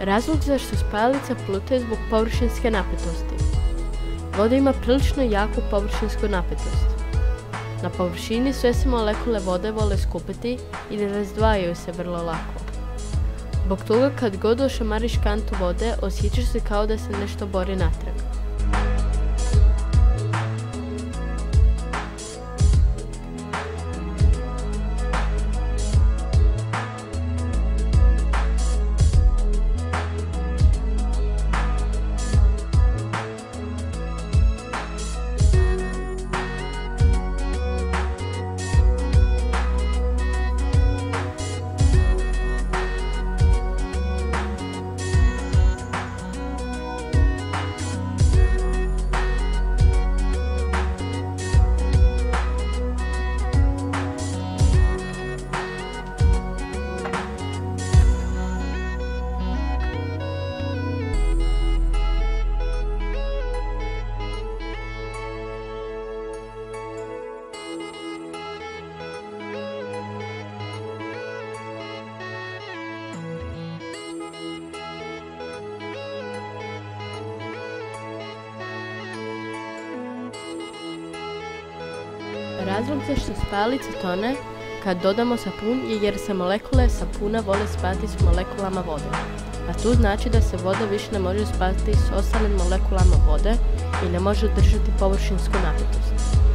Razlog zašto spajalica plute zbog površinske napetosti. Voda ima prilično jaku površinsku napetost. Na površini sve se molekule vode vole skupiti i ne razdvajaju se vrlo lako. Zbog toga kad god ošamariš kantu vode, osjećaš se kao da se nešto bori natrag. Razlog zašto spajalica tone kad dodamo sapun je jer se molekule sapuna vole spati s molekulama vode. A tu znači da se voda više ne može spati s ostalim molekulama vode i ne može držati površinsku napetost.